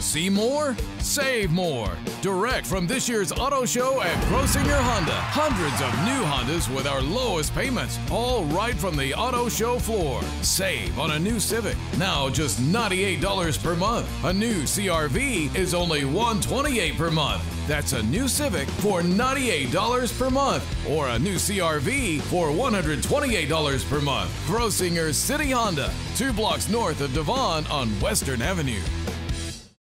See more? Save more. Direct from this year's auto show at Grossinger Honda. Hundreds of new Hondas with our lowest payments, all right from the auto show floor. Save on a new Civic. Now just $98 per month. A new CRV is only $128 per month. That's a new Civic for $98 per month or a new CRV for $128 per month. Grossinger City Honda, two blocks north of Devon on Western Avenue.